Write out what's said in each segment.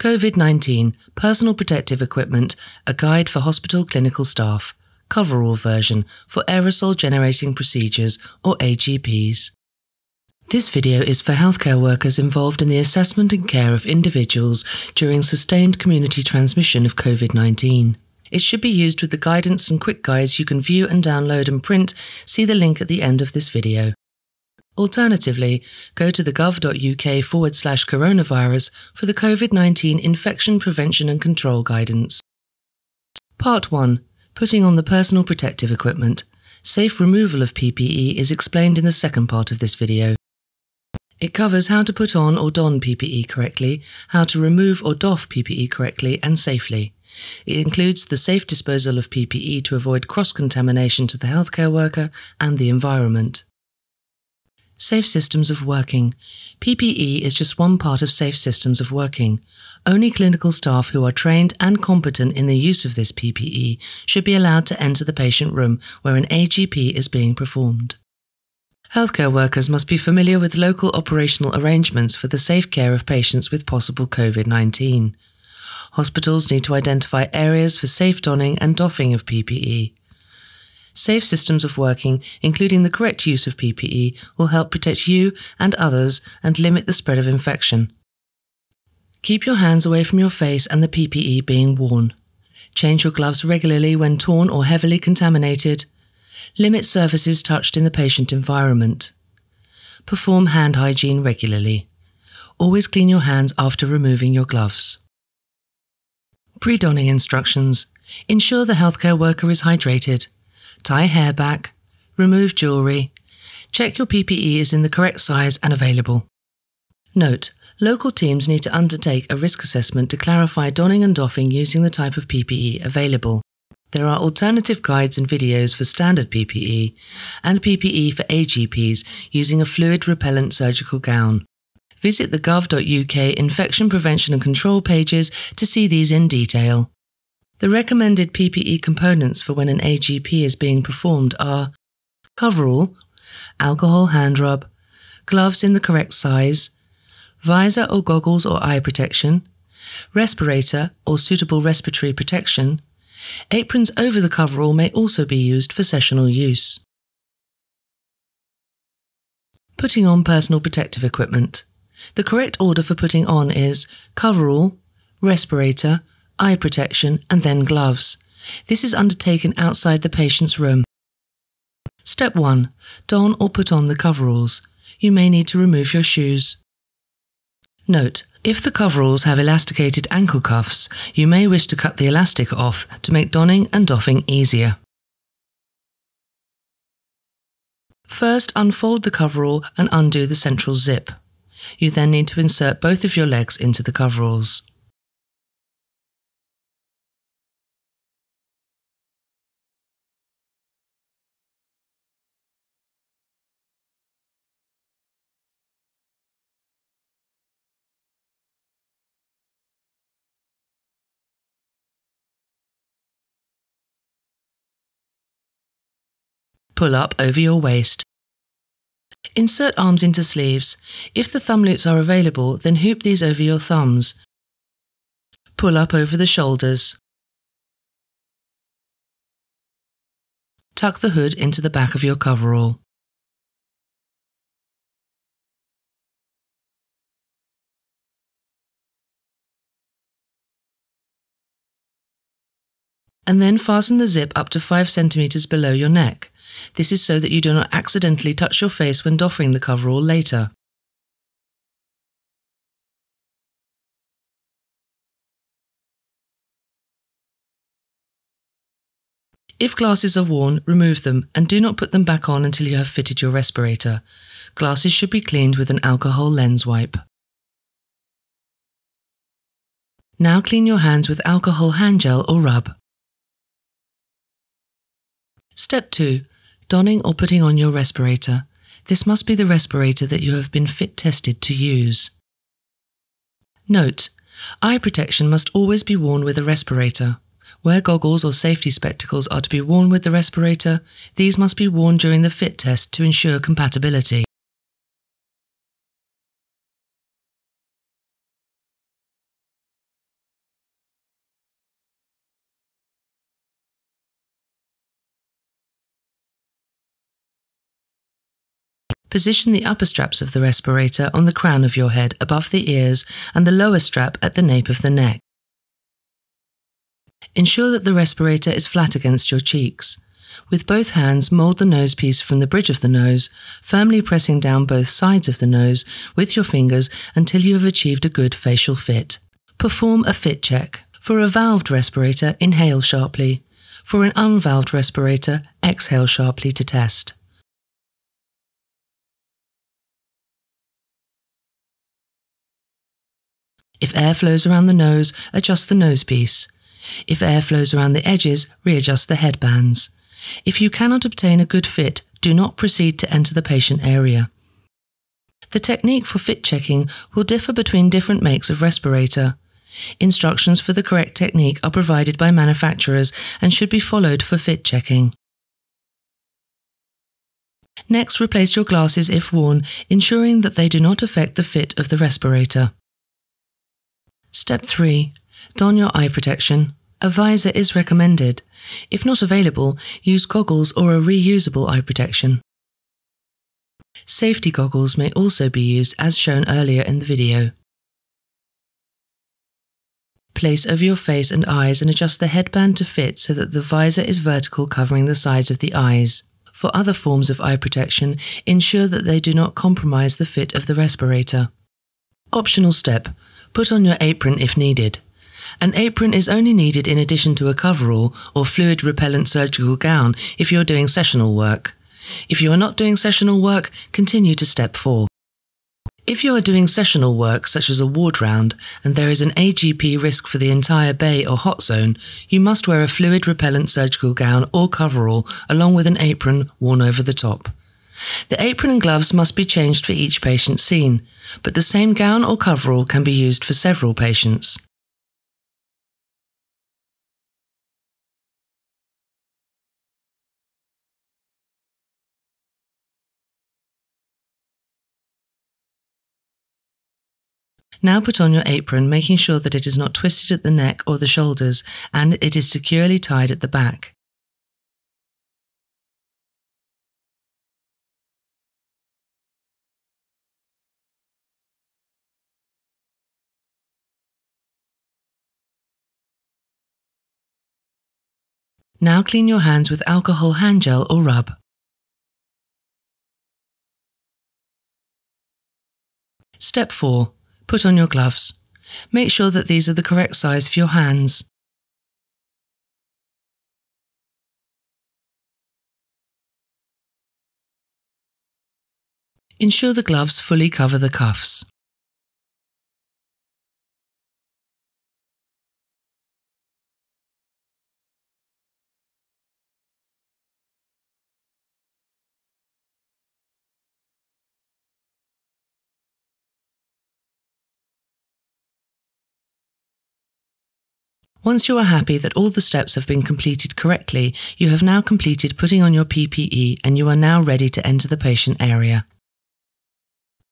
COVID 19 Personal Protective Equipment, a guide for hospital clinical staff, coverall version for aerosol generating procedures or AGPs. This video is for healthcare workers involved in the assessment and care of individuals during sustained community transmission of COVID 19. It should be used with the guidance and quick guides you can view and download and print. See the link at the end of this video. Alternatively, go to the gov.uk forward slash coronavirus for the COVID 19 infection prevention and control guidance. Part 1 Putting on the personal protective equipment. Safe removal of PPE is explained in the second part of this video. It covers how to put on or don PPE correctly, how to remove or doff PPE correctly and safely. It includes the safe disposal of PPE to avoid cross contamination to the healthcare worker and the environment. Safe systems of working. PPE is just one part of safe systems of working. Only clinical staff who are trained and competent in the use of this PPE should be allowed to enter the patient room where an AGP is being performed. Healthcare workers must be familiar with local operational arrangements for the safe care of patients with possible COVID 19. Hospitals need to identify areas for safe donning and doffing of PPE. Safe systems of working, including the correct use of PPE, will help protect you and others and limit the spread of infection. Keep your hands away from your face and the PPE being worn. Change your gloves regularly when torn or heavily contaminated. Limit surfaces touched in the patient environment. Perform hand hygiene regularly. Always clean your hands after removing your gloves. Pre donning instructions. Ensure the healthcare worker is hydrated. Tie hair back. Remove jewellery. Check your PPE is in the correct size and available. Note Local teams need to undertake a risk assessment to clarify donning and doffing using the type of PPE available. There are alternative guides and videos for standard PPE and PPE for AGPs using a fluid repellent surgical gown. Visit the gov.uk infection prevention and control pages to see these in detail. The recommended PPE components for when an AGP is being performed are coverall, alcohol hand rub, gloves in the correct size, visor or goggles or eye protection, respirator or suitable respiratory protection. Aprons over the coverall may also be used for sessional use. Putting on personal protective equipment. The correct order for putting on is coverall, respirator, eye protection, and then gloves. This is undertaken outside the patient's room. Step 1. Don or put on the coveralls. You may need to remove your shoes. Note, if the coveralls have elasticated ankle cuffs, you may wish to cut the elastic off to make donning and doffing easier. First, unfold the coverall and undo the central zip. You then need to insert both of your legs into the coveralls. Pull up over your waist. Insert arms into sleeves. If the thumb loops are available, then hoop these over your thumbs. Pull up over the shoulders. Tuck the hood into the back of your coverall. And then fasten the zip up to 5 centimeters below your neck. This is so that you do not accidentally touch your face when doffing the coverall later. If glasses are worn, remove them and do not put them back on until you have fitted your respirator. Glasses should be cleaned with an alcohol lens wipe. Now clean your hands with alcohol hand gel or rub. Step 2 donning or putting on your respirator. This must be the respirator that you have been fit tested to use. Note, eye protection must always be worn with a respirator. Where goggles or safety spectacles are to be worn with the respirator, these must be worn during the fit test to ensure compatibility. Position the upper straps of the respirator on the crown of your head above the ears and the lower strap at the nape of the neck. Ensure that the respirator is flat against your cheeks. With both hands, mold the nose piece from the bridge of the nose, firmly pressing down both sides of the nose with your fingers until you have achieved a good facial fit. Perform a fit check. For a valved respirator, inhale sharply. For an unvalved respirator, exhale sharply to test. If air flows around the nose, adjust the nose piece. If air flows around the edges, readjust the headbands. If you cannot obtain a good fit, do not proceed to enter the patient area. The technique for fit checking will differ between different makes of respirator. Instructions for the correct technique are provided by manufacturers and should be followed for fit checking. Next, replace your glasses if worn, ensuring that they do not affect the fit of the respirator. Step 3. Don your eye protection. A visor is recommended. If not available, use goggles or a reusable eye protection. Safety goggles may also be used as shown earlier in the video. Place over your face and eyes and adjust the headband to fit so that the visor is vertical covering the sides of the eyes. For other forms of eye protection, ensure that they do not compromise the fit of the respirator. Optional step. Put on your apron if needed. An apron is only needed in addition to a coverall or fluid repellent surgical gown if you're doing sessional work. If you are not doing sessional work, continue to step 4. If you are doing sessional work such as a ward round and there is an AGP risk for the entire bay or hot zone, you must wear a fluid repellent surgical gown or coverall along with an apron worn over the top. The apron and gloves must be changed for each patient seen, but the same gown or coverall can be used for several patients. Now put on your apron, making sure that it is not twisted at the neck or the shoulders and it is securely tied at the back. Now clean your hands with alcohol hand gel or rub. Step 4. Put on your gloves. Make sure that these are the correct size for your hands. Ensure the gloves fully cover the cuffs. Once you are happy that all the steps have been completed correctly, you have now completed putting on your PPE and you are now ready to enter the patient area.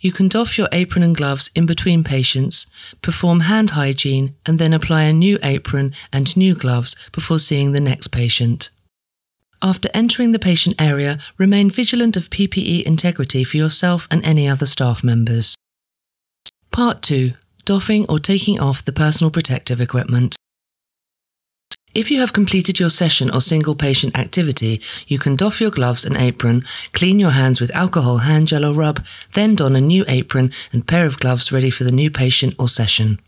You can doff your apron and gloves in between patients, perform hand hygiene, and then apply a new apron and new gloves before seeing the next patient. After entering the patient area, remain vigilant of PPE integrity for yourself and any other staff members. Part 2 Doffing or taking off the personal protective equipment. If you have completed your session or single patient activity, you can doff your gloves and apron, clean your hands with alcohol hand gel or rub, then don a new apron and pair of gloves ready for the new patient or session.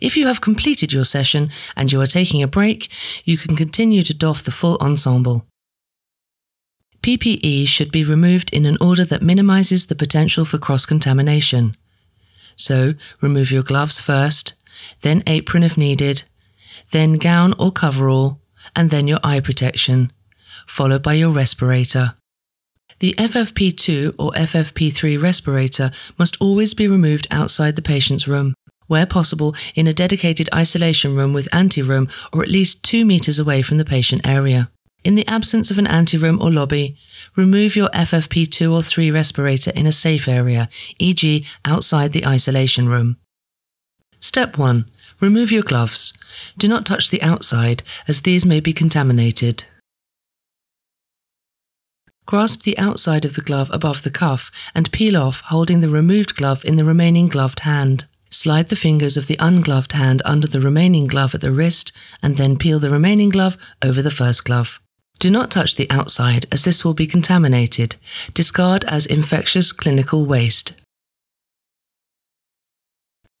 If you have completed your session and you are taking a break, you can continue to doff the full ensemble. PPE should be removed in an order that minimizes the potential for cross contamination. So, remove your gloves first, then apron if needed, then gown or coverall, and then your eye protection, followed by your respirator. The FFP2 or FFP3 respirator must always be removed outside the patient's room, where possible in a dedicated isolation room with anteroom or at least two meters away from the patient area. In the absence of an anteroom or lobby, remove your FFP2 or 3 respirator in a safe area, e.g., outside the isolation room. Step 1. Remove your gloves. Do not touch the outside, as these may be contaminated. Grasp the outside of the glove above the cuff and peel off, holding the removed glove in the remaining gloved hand. Slide the fingers of the ungloved hand under the remaining glove at the wrist and then peel the remaining glove over the first glove. Do not touch the outside as this will be contaminated. Discard as infectious clinical waste.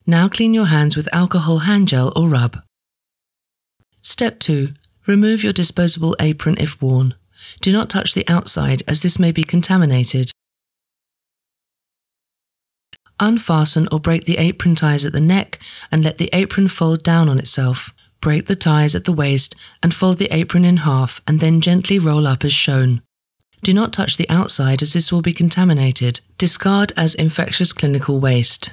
Now clean your hands with alcohol hand gel or rub. Step 2. Remove your disposable apron if worn. Do not touch the outside as this may be contaminated. Unfasten or break the apron ties at the neck and let the apron fold down on itself. Break the ties at the waist and fold the apron in half and then gently roll up as shown. Do not touch the outside as this will be contaminated. Discard as infectious clinical waste.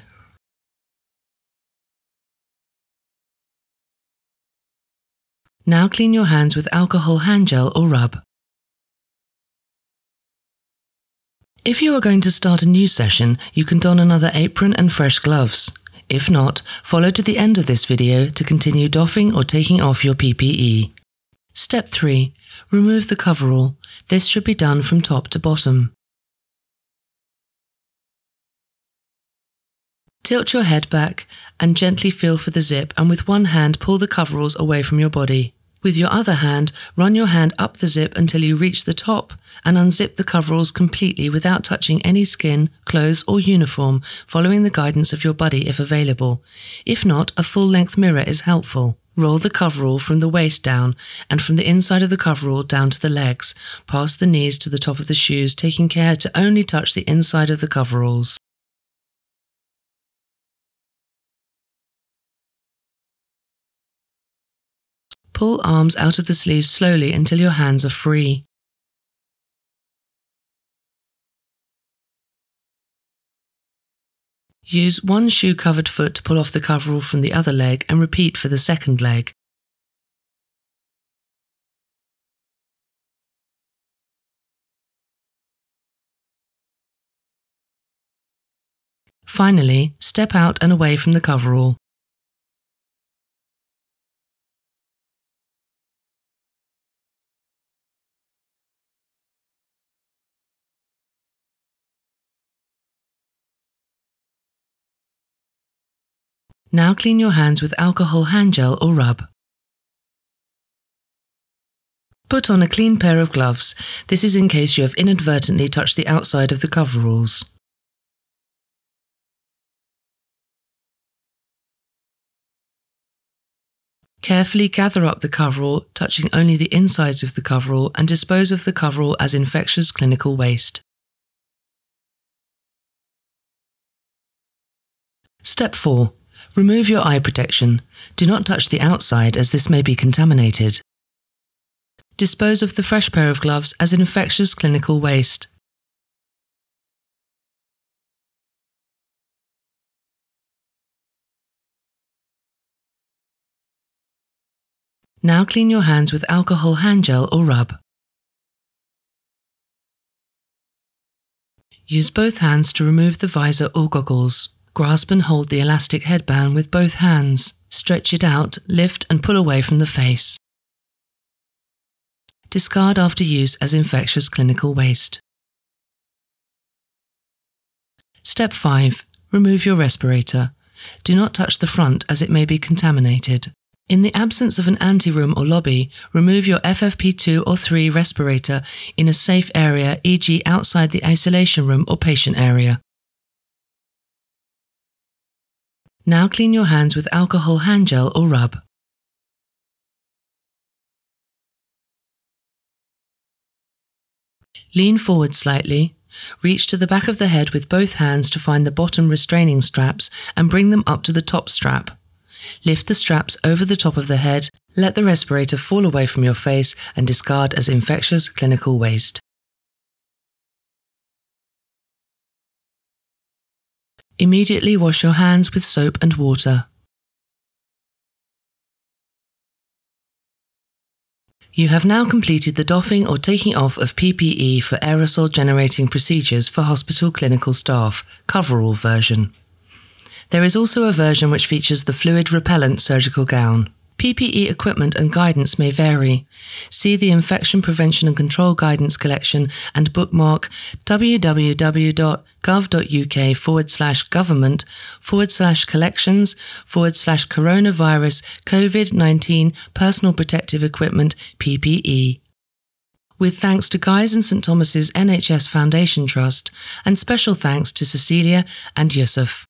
Now clean your hands with alcohol hand gel or rub. If you are going to start a new session, you can don another apron and fresh gloves. If not, follow to the end of this video to continue doffing or taking off your PPE. Step 3. Remove the coverall. This should be done from top to bottom. Tilt your head back and gently feel for the zip and with one hand pull the coveralls away from your body. With your other hand, run your hand up the zip until you reach the top and unzip the coveralls completely without touching any skin, clothes, or uniform, following the guidance of your buddy if available. If not, a full length mirror is helpful. Roll the coverall from the waist down and from the inside of the coverall down to the legs, past the knees to the top of the shoes, taking care to only touch the inside of the coveralls. Pull arms out of the sleeves slowly until your hands are free. Use one shoe covered foot to pull off the coverall from the other leg and repeat for the second leg. Finally, step out and away from the coverall. Now clean your hands with alcohol hand gel or rub. Put on a clean pair of gloves. This is in case you have inadvertently touched the outside of the coveralls. Carefully gather up the coverall, touching only the insides of the coverall, and dispose of the coverall as infectious clinical waste. Step 4. Remove your eye protection. Do not touch the outside as this may be contaminated. Dispose of the fresh pair of gloves as an infectious clinical waste. Now clean your hands with alcohol hand gel or rub. Use both hands to remove the visor or goggles. Grasp and hold the elastic headband with both hands. Stretch it out, lift and pull away from the face. Discard after use as infectious clinical waste. Step 5. Remove your respirator. Do not touch the front as it may be contaminated. In the absence of an anteroom or lobby, remove your FFP2 or 3 respirator in a safe area, e.g., outside the isolation room or patient area. Now clean your hands with alcohol hand gel or rub. Lean forward slightly. Reach to the back of the head with both hands to find the bottom restraining straps and bring them up to the top strap. Lift the straps over the top of the head, let the respirator fall away from your face and discard as infectious clinical waste. Immediately wash your hands with soap and water. You have now completed the doffing or taking off of PPE for aerosol generating procedures for hospital clinical staff, coverall version. There is also a version which features the fluid repellent surgical gown. PPE equipment and guidance may vary. See the Infection Prevention and Control Guidance collection and bookmark www.gov.uk forward slash government forward slash collections forward slash coronavirus COVID 19 personal protective equipment PPE with thanks to Guy's and St Thomas's NHS Foundation Trust, and special thanks to Cecilia and Yusuf.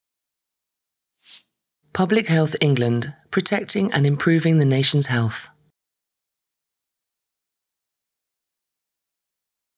Public Health England, protecting and improving the nation's health.